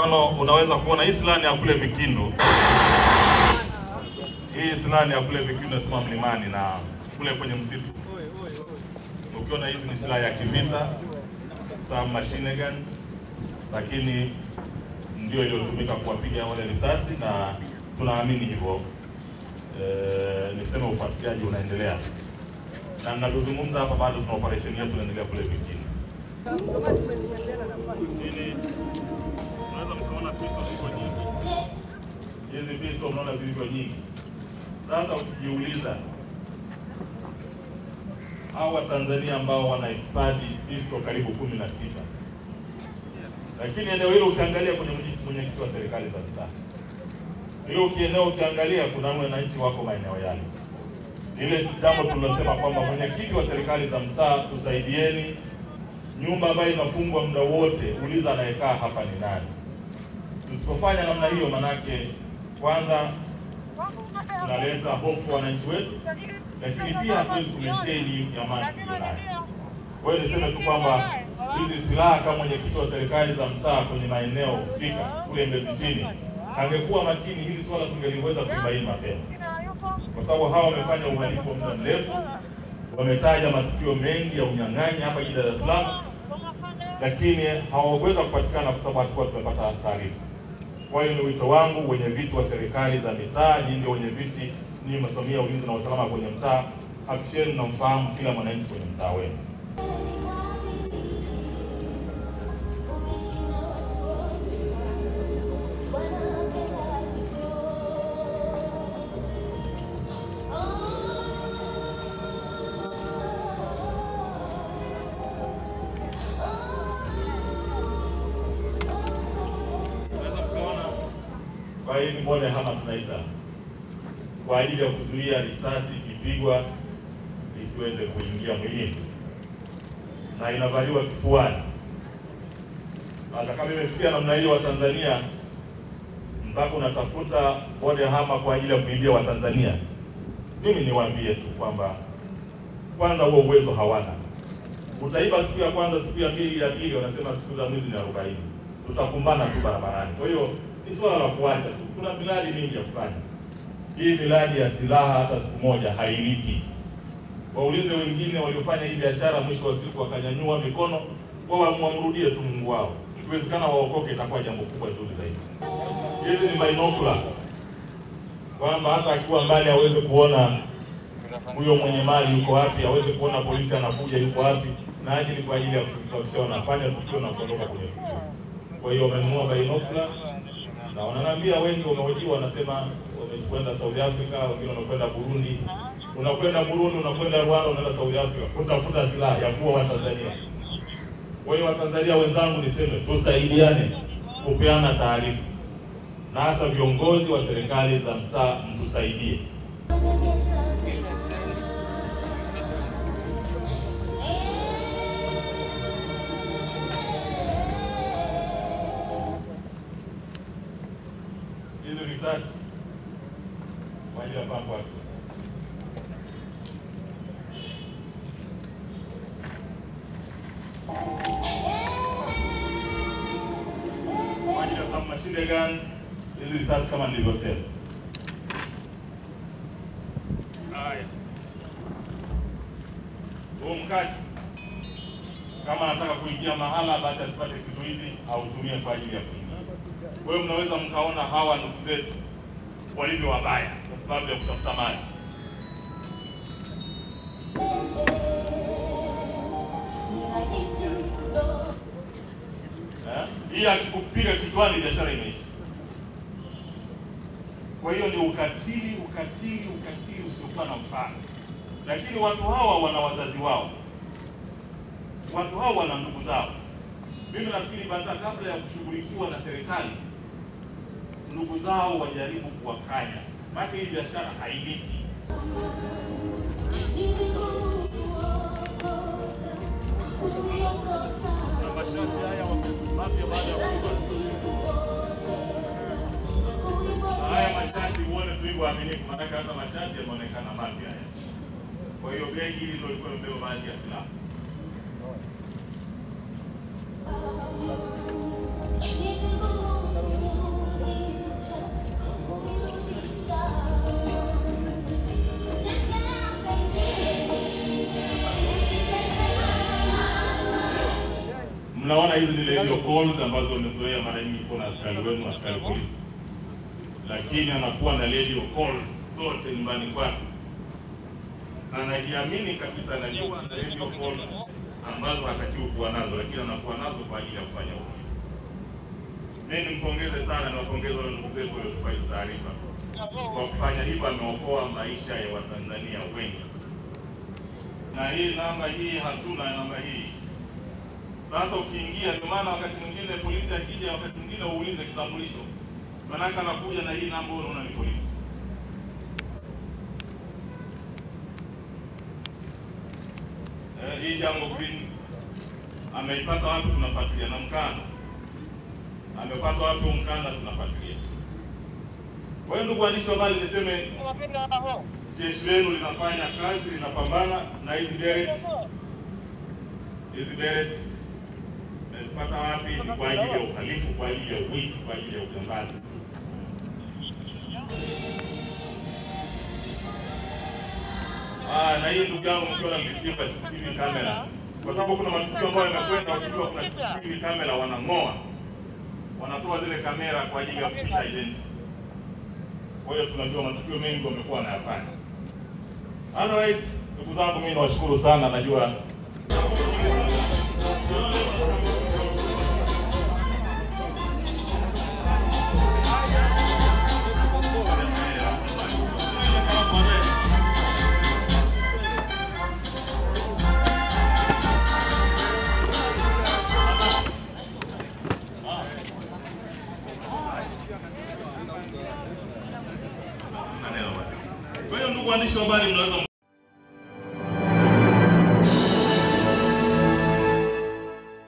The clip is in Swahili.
mfano unaweza kuona hii silani ya kule Vikindu, hii silani ya kule Vikindu nasema mlimani na kule kwenye msitu. Ukiona hizi ni silaha ya kivita some machine gun, lakini ndio iliyotumika kuwapiga wale risasi na tunaamini hivyo. E, niseme ufuatiliaji unaendelea na ninavyozungumza hapa bado tuna operation yetu inaendelea kule Vikindu. Hili mkaona ziko nyingi, hizi Kristo mnaona zilivyo nyingi. Sasa ukijiuliza hawa Watanzania ambao wanahifadhi Kristo karibu kumi na sita, lakini eneo hilo ukiangalia kwenye mwenyekiti wa serikali za mitaa hiyo ukieneo ukiangalia kuna wananchi wako maeneo yale. Ile jambo tulilosema kwamba mwenyekiti wa serikali za mtaa, tusaidieni nyumba ambayo inafungwa muda wote, uliza anayekaa hapa ni nani. Tusipofanya namna hiyo, manake kwanza tunaleta hofu kwa wananchi wetu, lakini pia hatuwezi kumaintain amani tulionayo. Kwa hiyo niseme tu kwamba hizi silaha kama mwenyekiti wa serikali za mtaa kwenye maeneo husika kule Mbezi chini angekuwa makini, hili swala tungeliweza kubaini mapema, kwa sababu hawa wamefanya uhalifu wa muda mrefu, wametaja matukio mengi ya unyang'anyi hapa jijini Dar es Salaam, lakini hawaweza kupatikana kwa sababu hatukuwa tumepata taarifa. Kwa hiyo ni wito wangu wenye viti wa serikali za mitaa, nyinyi wenye viti, ni mnasimamia ulinzi na usalama kwenye mtaa, hakikisheni mnamfahamu kila mwananchi kwenye mtaa wenu. Ni moja hama tunaita kwa ajili ya kuzuia risasi ikipigwa isiweze kuingia mwilini, na inavaliwa kifuani. Hata kama imefikia namna hiyo, Watanzania mpaka unatafuta bode hama kwa ajili ya kuibia Watanzania, mimi niwaambie tu kwamba kwanza, huo uwezo hawana. Utaiba siku ya kwanza, siku ya pili, ya pili, wanasema siku za mwizi ni arobaini tutakumbana tu barabarani. Kwa hiyo ni swala la kuacha tu. Kuna miradi mingi ya kufanya. Hii miradi ya silaha hata siku moja hailipi. Waulize wengine waliofanya hii biashara, mwisho wa siku wakanyanyua mikono, wao wamrudie tu Mungu wao. Ikiwezekana waokoke, itakuwa jambo kubwa zuri zaidi. Hizi ni binokula, kwamba hata akiwa mbali aweze kuona huyo mwenye mali yuko wapi, aweze kuona polisi anakuja yuko wapi, na ajili kwa ajili ya kuhakikisha wanafanya tukio na kuondoka kwenye tukio. Kwa hiyo wamenunua binocular na wananiambia wengi wamehojiwa, wanasema wamekwenda South Africa, wengine wanakwenda Burundi. Unakwenda Burundi, unakwenda Rwanda, unaenda South Africa kutafuta silaha ya kuwa Watanzania. Kwa hiyo Watanzania wenzangu, niseme tusaidiane kupeana taarifa, na hasa viongozi wa serikali za mtaa mtusaidie. Kwa pangu watu. Ajili ya submachine hizi risasi kama nilivyosema. Haya, huu mkasi kama anataka kuingia mahala, basi asipate kizuizi, autumie kwa ajili ya kuingia. Kwa hiyo mnaweza mkaona hawa ndugu zetu walivyo wabaya kwa sababu ya kutafuta mali. Eh? Hii akikupiga kichwani, biashara imeisha. Kwa hiyo ni ukatili, ukatili, ukatili usiokuwa na mfano. Lakini watu hawa wana wazazi wao, watu hawa wana ndugu zao. Mimi nafikiri kabla ya kushughulikiwa na serikali ndugu zao wajaribu kuwakanya, maana hii biashara hailipi. Haya mapya baada maanake hata yameonekana mapya. Kwa hiyo begi hili ndio lilikuwa limebeba baadhi ya silaha. Mnaona hizi ni radio calls ambazo wamezoea mara nyingi kuwa askari wenu, askari polisi, lakini anakuwa na radio calls zote nyumbani kwake, anajiamini kabisa, anajua na radio calls ambazo hatakiwi kuwa nazo, lakini anakuwa nazo kwa ajili ya kufanya uhalifu. Mimi nimpongeze sana, niwapongeze wale ndugu zetu waliotupa hizi taarifa. Kwa kufanya hivyo, ameokoa maisha ya Watanzania wengi, na hii namba hii hatuna namba hii sasa ukiingia, ndio maana wakati mwingine polisi akija, wakati mwingine uulize kitambulisho, maanake anakuja na hii namba, unaona ni polisi. Eh, hii Jambo Green ameipata wapi? Tunafuatilia na mkanda amepata wapi mkanda, tunafuatilia. Kwa hiyo ndugu waandishi wa habari, niseme jeshi lenu linafanya kazi, linapambana na hizi beret hizi beret nazipata wapi? Ni kwa ajili ya uhalifu, kwa ajili ya uwizi, kwa ajili ya ujambazi. Ah, na hii ndugu yangu, mkiwa na misiba CCTV kamera, kwa sababu kuna matukio ambayo yamekwenda, wakijua kuna CCTV kamera wanang'oa, wanatoa zile kamera kwa ajili ya kupita identity. Kwa hiyo tunajua matukio mengi wamekuwa wanayafanya. Otherwise, ndugu zangu, mimi nawashukuru sana, najua Kwa hiyo ndugu waandishi wa habari, mnaweza